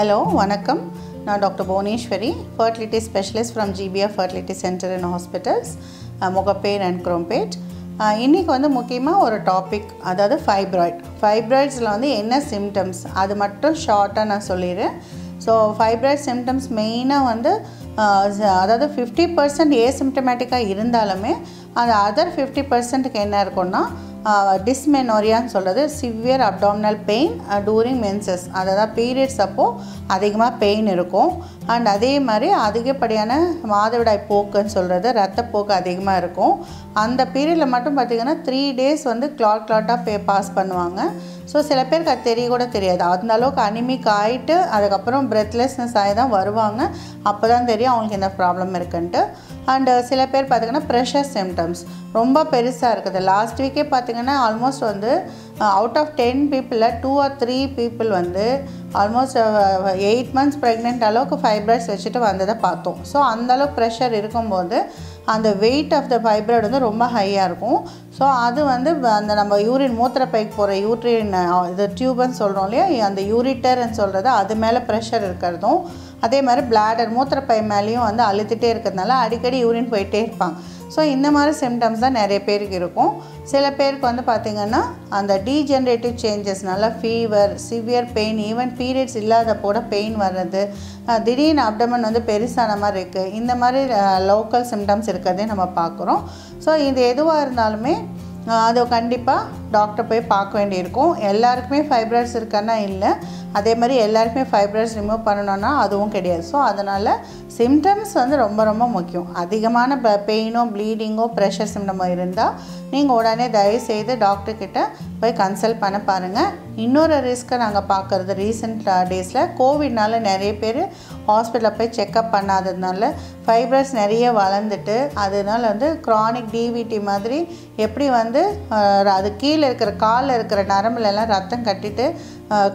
Hello வணக்கம். நான் doctor Bhuvaneshwari fertility specialist from GBF fertility centre and hospitals Mugappair and Chromepet இன்றைக்கி வந்து முக்கியமாக ஒரு டாபிக் அதாவது ஃபைப்ராய்ட் ஃபைப்ராய்ட்ஸில் வந்து என்ன சிம்டம்ஸ் அது மட்டும் ஷார்ட்டாக நான் சொல்லிடுறேன். ஸோ ஃபைப்ராய்ட் சிம்டம்ஸ் மெயினாக வந்து அதாவது ஃபிஃப்டி பர்சன்ட் ஏசிம்டமேட்டிக்காக இருந்தாலுமே அது அதர் ஃபிஃப்டி பர்சன்ட்டுக்கு என்ன இருக்குன்னா டிஸ்மெனோரியான்னு சொல்கிறது severe abdominal pain during menses அதாவது பீரியட்ஸ் அப்போது அதிகமாக பெயின் இருக்கும். அண்ட் அதே மாதிரி அதிகப்படியான மாதவிடாய் போக்குன்னு சொல்கிறது ரத்தப்போக்கு அதிகமாக இருக்கும். அந்த பீரியடில் மட்டும் பார்த்திங்கன்னா த்ரீ டேஸ் வந்து கிளாட் கிளாட்டாக பே பாஸ் பண்ணுவாங்க. ஸோ சில பேருக்கு அது தெரிய கூட தெரியாது. அந்த அளவுக்கு அனிமிக் ஆகிட்டு அதுக்கப்புறம் பிரெத்லெஸ்னஸ் ஆகி தான் வருவாங்க. அப்போ தான் தெரியும் அவங்களுக்கு இந்த ப்ராப்ளம் இருக்குன்ட்டு. அண்டு சில பேர் பார்த்திங்கன்னா ப்ரெஷர் சிம்டம்ஸ் ரொம்ப பெருசாக இருக்குது. லாஸ்ட் வீக்கே பார்த்திங்கன்னா ஆல்மோஸ்ட் வந்து அவுட் ஆஃப் டென் பீப்புளில் டூ ஆர் த்ரீ பீப்புள் வந்து ஆல்மோஸ்ட் எயிட் மந்த்ஸ் ப்ரெக்னென்ட் அளவுக்கு ஃபைப்ராய்ட்ஸ் வச்சுட்டு வந்ததை பார்த்தோம். ஸோ அந்தளவுக்கு ப்ரெஷர் இருக்கும்போது அந்த வெயிட் ஆஃப் த ஃபைப்ராய்டு வந்து ரொம்ப ஹையாக இருக்கும். ஸோ அது வந்து அந்த நம்ம யூரின் மூத்திரப்பைக்கு போகிற யூட்ரின் இது டியூப்னு சொல்கிறோம் இல்லையா? அந்த யூரிட்டர்னு சொல்கிறது அது மேலே ப்ரெஷர் இருக்கிறதும் அதே மாதிரி பிளாடர் மூத்திரப்பை மேலேயும் வந்து அழுத்திட்டே இருக்கிறதுனால அடிக்கடி யூரின் போயிட்டே இருப்பாங்க. ஸோ இந்த மாதிரி சிம்டம்ஸ் தான் நிறைய பேருக்கு இருக்கும். சில பேருக்கு வந்து பார்த்திங்கன்னா அந்த degenerative சேஞ்சஸ்னால fever severe pain even periods இல்லாத கூட பெயின் வர்றது திடீர்னு அப்டமன் வந்து பெருசான மாதிரி இருக்குது இந்த மாதிரி லோக்கல் சிம்டம்ஸ் வச்சுருக்கதே நம்ம பார்க்குறோம். ஸோ இது எதுவாக இருந்தாலுமே அது கண்டிப்பாக டாக்டர் போய் பார்க்க வேண்டியிருக்கும். எல்லாருக்குமே ஃபைப்ராய்ட்ஸ் இருக்கான்னா இல்லை. அதே மாதிரி எல்லாருக்குமே ஃபைப்ராய்ட்ஸ் ரிமூவ் பண்ணணும்னா அதுவும் கிடையாது. ஸோ அதனால் சிம்டம்ஸ் வந்து ரொம்ப ரொம்ப முக்கியம். அதிகமான ப பெயினோ ப்ளீடிங்கோ ப்ரெஷர் சிம்டமோ இருந்தால் நீங்கள் உடனே தயவு செய்து டாக்டர்கிட்ட போய் கன்சல்ட் பண்ண பாருங்கள் இன்னொரு ரிஸ்க்கை நாங்கள் பார்க்குறது ரீசெண்ட் டேஸில் கோவிட்னால நிறைய பேர் ஹாஸ்பிட்டலில் போய் செக்கப் பண்ணாததுனால ஃபைப்ரஸ் நிறைய வளர்ந்துட்டு அதனால வந்து க்ரானிக் டிவிடி மாதிரி எப்படி வந்து அது கீழே இருக்கிற காலில் இருக்கிற நரம்புல எல்லாம் ரத்தம் கட்டிட்டு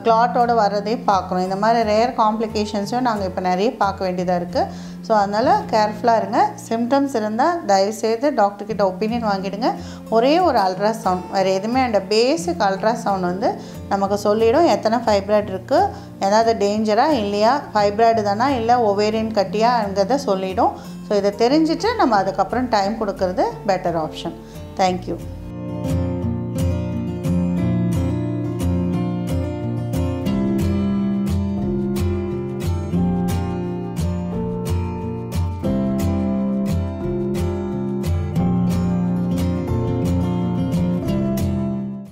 கிளாட்டோடு வர்றதே பார்க்குறோம் இந்த மாதிரி ரேர் காம்ப்ளிகேஷன்ஸும் நாங்கள் இப்போ நிறைய பார்க்க வேண்டியதாக இருக்குது ஸோ அதனால் கேர்ஃபுல்லாக இருங்க. சிம்டம்ஸ் இருந்தால் தயவுசெய்து டாக்டர்கிட்ட ஒப்பீனியன் வாங்கிடுங்க. ஒரே ஒரு அல்ட்ராசவுண்ட் வேறு எதுவுமே அந்த பேசிக் அல்ட்ராசவுண்ட் வந்து நமக்கு சொல்லிடும் எத்தனை ஃபைப்ராய்டு இருக்குது ஏதாவது டேஞ்சராக இல்லையா ஃபைப்ராய்டு தானா இல்லை ஒவேரியன் கட்டியாங்கிறத சொல்லிடும். ஸோ இதை தெரிஞ்சுட்டு நம்ம அதுக்கப்புறம் டைம் கொடுக்கறது பெட்டர் ஆப்ஷன் தேங்க்யூ